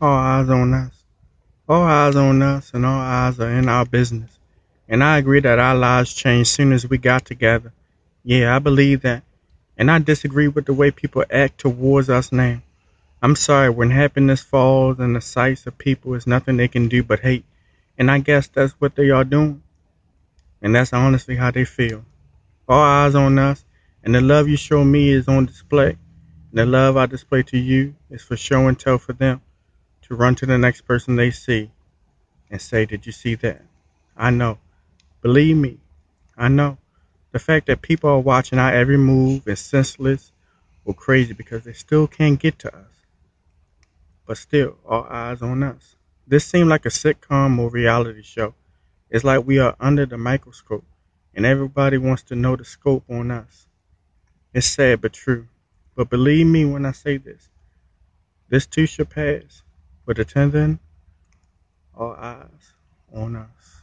All eyes on us. All eyes on us and all eyes are in our business. And I agree that our lives changed soon as we got together. Yeah, I believe that. And I disagree with the way people act towards us now. I'm sorry, when happiness falls in the sights of people, it's nothing they can do but hate. And I guess that's what they are doing. And that's honestly how they feel. All eyes on us, and the love you show me is on display. And the love I display to you is for show and tell for them to run to the next person they see and say, Did you see that? I know. Believe me, I know. The fact that people are watching our every move is senseless or crazy because they still can't get to us. But still, all eyes on us. This seemed like a sitcom or reality show. It's like we are under the microscope and everybody wants to know the scope on us. It's sad but true. But believe me when I say this. This too shall pass. But attending, all eyes on us.